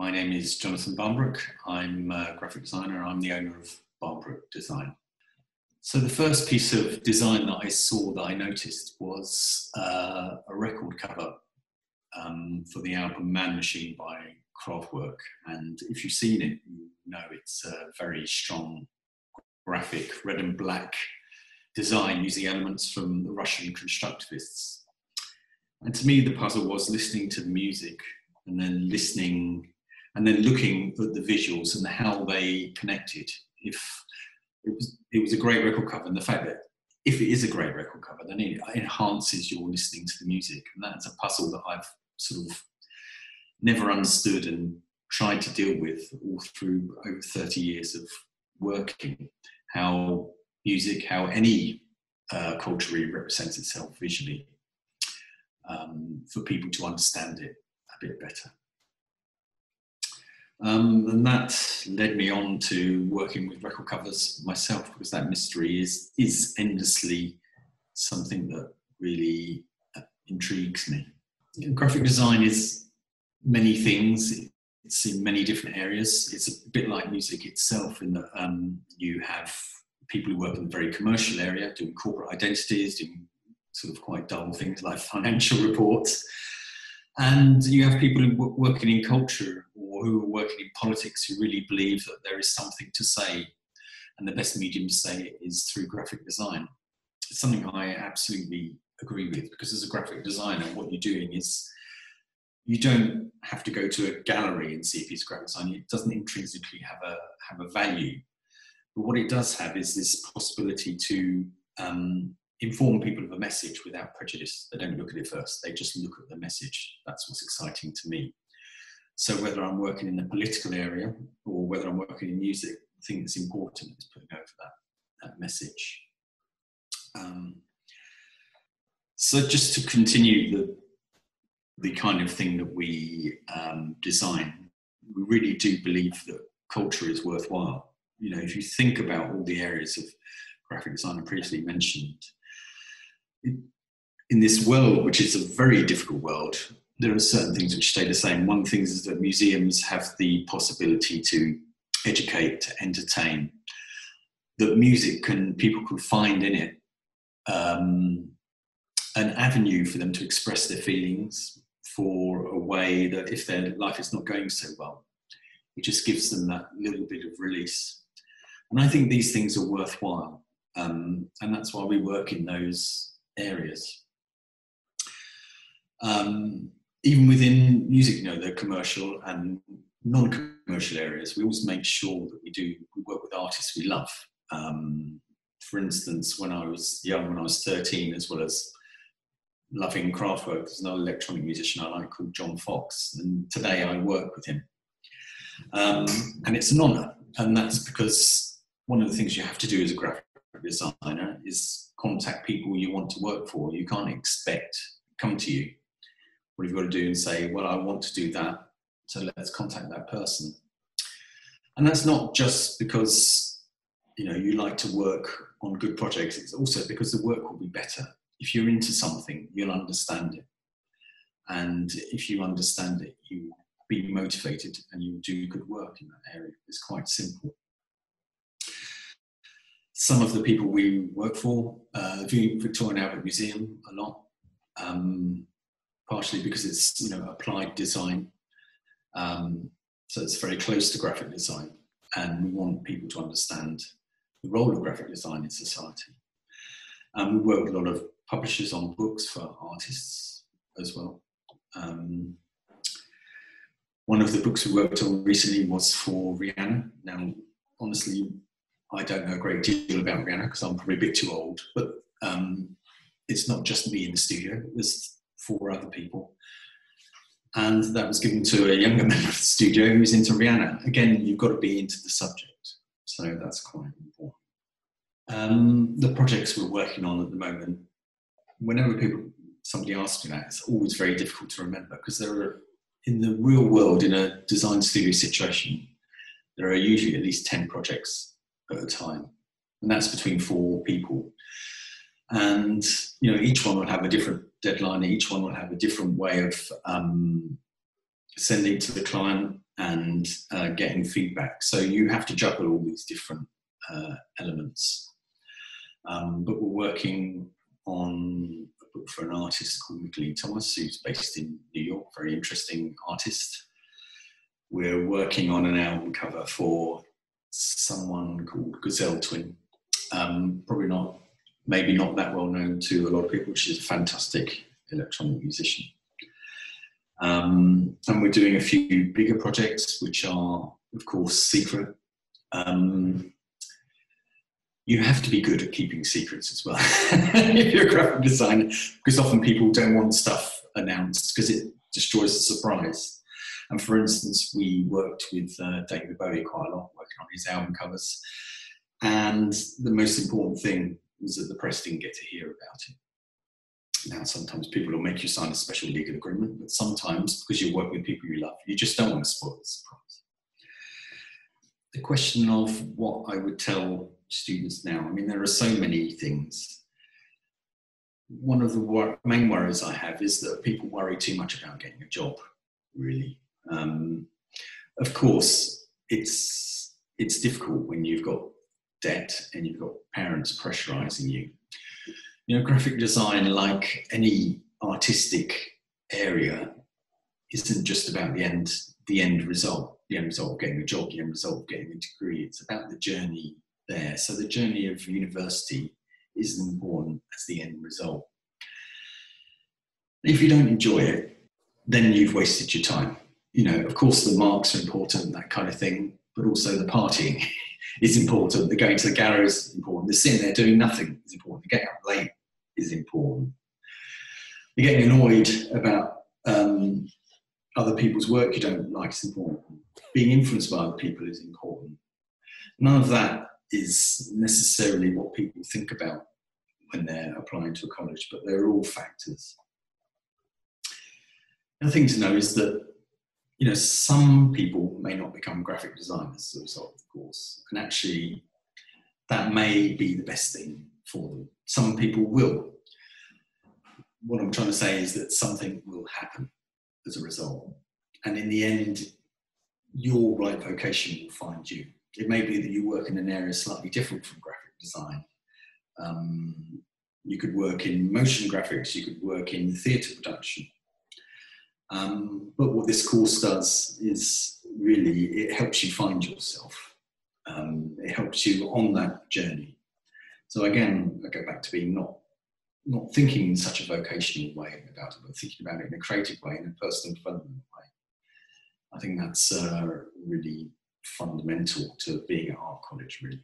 My name is Jonathan Barnbrook. I'm a graphic designer. I'm the owner of Barnbrook Design. So the first piece of design that I saw that I noticed was uh, a record cover um, for the album Man Machine by Kraftwerk. And if you've seen it, you know it's a very strong graphic red and black design using elements from the Russian constructivists. And to me, the puzzle was listening to the music and then listening and then looking at the visuals and how they connected. If it was, it was a great record cover, and the fact that if it is a great record cover, then it enhances your listening to the music, and that's a puzzle that I've sort of never understood and tried to deal with all through over 30 years of working. How music, how any uh, culture really represents itself visually, um, for people to understand it a bit better. Um, and that led me on to working with record covers myself because that mystery is is endlessly something that really uh, intrigues me. Graphic design is many things. It's in many different areas. It's a bit like music itself in that um, you have people who work in the very commercial area, doing corporate identities, doing sort of quite dull things like financial reports. And you have people working in culture who are working in politics who really believe that there is something to say. And the best medium to say it is through graphic design. It's something I absolutely agree with because as a graphic designer, what you're doing is you don't have to go to a gallery and see piece of graphic design. It doesn't intrinsically have a have a value. But what it does have is this possibility to um, inform people of a message without prejudice. They don't look at it first, they just look at the message. That's what's exciting to me. So whether I'm working in the political area or whether I'm working in music, the thing that's important is putting over that, that message. Um, so just to continue the, the kind of thing that we um, design, we really do believe that culture is worthwhile. You know, if you think about all the areas of graphic design I previously mentioned, in this world, which is a very difficult world, there are certain things which stay the same. One thing is that museums have the possibility to educate, to entertain. That music can people can find in it um, an avenue for them to express their feelings for a way that if their life is not going so well, it just gives them that little bit of release. And I think these things are worthwhile. Um, and that's why we work in those areas. Um, even within music, you know, the commercial and non-commercial areas, we always make sure that we do we work with artists we love. Um, for instance, when I was young, when I was 13, as well as loving Kraftwerk, there's another electronic musician I like called John Foxx, and today I work with him. Um, and it's an honour, and that's because one of the things you have to do as a graphic designer is contact people you want to work for. You can't expect come to you. What you've got to do and say, well, I want to do that, so let's contact that person. And that's not just because you know you like to work on good projects. It's also because the work will be better. If you're into something, you'll understand it. And if you understand it, you will be motivated and you will do good work in that area. It's quite simple some of the people we work for, uh, Victoria and Albert Museum a lot, um, partially because it's you know applied design, um, so it's very close to graphic design, and we want people to understand the role of graphic design in society. And we work with a lot of publishers on books for artists as well. Um, one of the books we worked on recently was for Rihanna. Now, honestly, I don't know a great deal about Rihanna because I'm probably a bit too old, but um, it's not just me in the studio, there's four other people. And that was given to a younger member of the studio who's into Rihanna. Again, you've got to be into the subject, so that's quite important. Um, the projects we're working on at the moment, whenever people somebody asks me that, it's always very difficult to remember because there are in the real world, in a design studio situation, there are usually at least 10 projects at a time, and that's between four people. And you know, each one will have a different deadline. Each one will have a different way of um, sending to the client, and uh, getting feedback. So you have to juggle all these different uh, elements. Um, but we're working on a book for an artist called Mickalene Thomas, who's based in New York, very interesting artist. We're working on an album cover for someone called Gazelle Twin. Um, probably not, maybe not that well known to a lot of people. She's a fantastic electronic musician. Um, and we're doing a few bigger projects, which are, of course, secret. Um, you have to be good at keeping secrets as well if you're a graphic designer, because often people don't want stuff announced because it destroys the surprise. And for instance, we worked with uh, David Bowie quite a lot, working on his album covers. And the most important thing was that the press didn't get to hear about it. Now, sometimes people will make you sign a special legal agreement, but sometimes, because you work with people you love, you just don't want to spoil the surprise. The question of what I would tell students now, I mean, there are so many things. One of the wor- main worries I have is that people worry too much about getting a job, really. Um, of course, it's, it's difficult when you've got debt and you've got parents pressurizing you you know, graphic design, like any artistic area, isn't just about the end, the end result, the end result of getting a job, the end result of getting a degree. It's about the journey there. So the journey of university is as important as the end result. If you don't enjoy it, then you've wasted your time. You know, of course, the marks are important, that kind of thing, but also the partying is important. The going to the gallery is important. The sitting there doing nothing is important. The getting up late is important. You're getting annoyed about um, other people's work you don't like is important. Being influenced by other people is important. None of that is necessarily what people think about when they're applying to a college, but they're all factors. The thing to know is that you know some people may not become graphic designers as a result of the course, and actually that may be the best thing for them. Some people will. What I'm trying to say is that something will happen as a result. And in the end, your right vocation will find you. It may be that you work in an area slightly different from graphic design. Um, you could work in motion graphics, you could work in theatre production. Um, but what this course does is really it helps you find yourself. Um, it helps you on that journey. So again, I go back to being not not thinking in such a vocational way about it, but thinking about it in a creative way, in a personal development way. I think that's uh, really fundamental to being at art college, really.